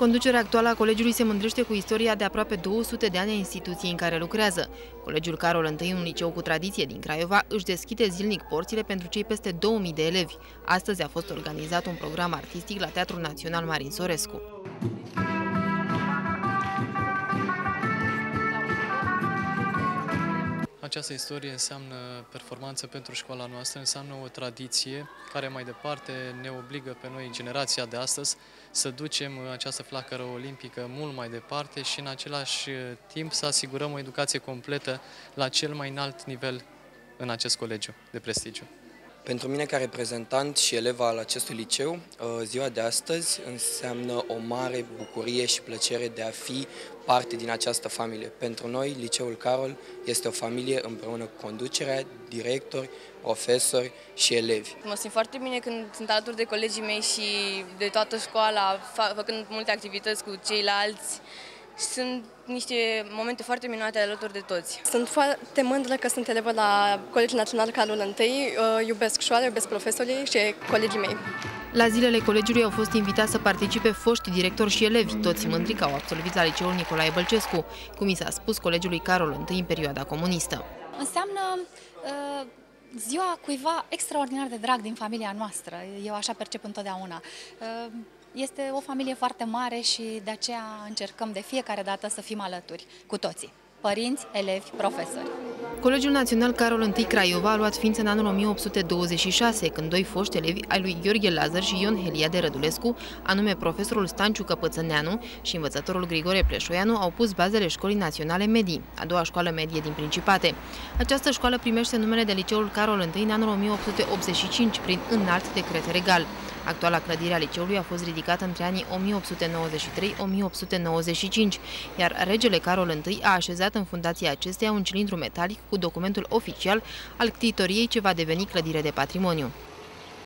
Conducerea actuală a colegiului se mândrește cu istoria de aproape 200 de ani a instituției în care lucrează. Colegiul Carol I, un liceu cu tradiție din Craiova, își deschide zilnic porțile pentru cei peste 2000 de elevi. Astăzi a fost organizat un program artistic la Teatrul Național Marin Sorescu. Această istorie înseamnă performanță pentru școala noastră, înseamnă o tradiție care mai departe ne obligă pe noi, generația de astăzi, să ducem această flacără olimpică mult mai departe și în același timp să asigurăm o educație completă la cel mai înalt nivel în acest colegiu de prestigiu. Pentru mine, ca reprezentant și elev al acestui liceu, uh, ziua de astăzi înseamnă o mare bucurie și plăcere de a fi parte din această familie. Pentru noi, Liceul Carol este o familie împreună cu conducerea, directori, profesori și elevi. Mă simt foarte bine când sunt alături de colegii mei și de toată școala, făcând multe activități cu ceilalți sunt niște momente foarte minunate alături de toți. Sunt foarte mândră că sunt elevă la Colegiul Național Carol I, uh, iubesc școala, iubesc profesorii și colegii mei. La zilele colegiului au fost invitați să participe foști directori și elevi, toți mândri că au absolvit la liceul Nicolae Bălcescu, cum i s-a spus colegiului Carol I în perioada comunistă. Înseamnă uh, ziua cuiva extraordinar de drag din familia noastră, eu așa percep întotdeauna. Uh, este o familie foarte mare și de aceea încercăm de fiecare dată să fim alături cu toții părinți, elevi, profesori. Colegiul Național Carol I Craiova a luat ființă în anul 1826, când doi foști elevi ai lui Gheorghe Lazar și Ion Helia de Rădulescu, anume profesorul Stanciu Căpățăneanu și învățătorul Grigore Pleșoianu, au pus bazele Școlii Naționale Medii, a doua școală medie din Principate. Această școală primește numele de Liceul Carol I în anul 1885, prin înalt decret regal. Actuala clădire a liceului a fost ridicată între anii 1893-1895, iar regele Carol I a așezat în fundația acesteia un cilindru metalic cu documentul oficial al ctitoriei ce va deveni clădire de patrimoniu.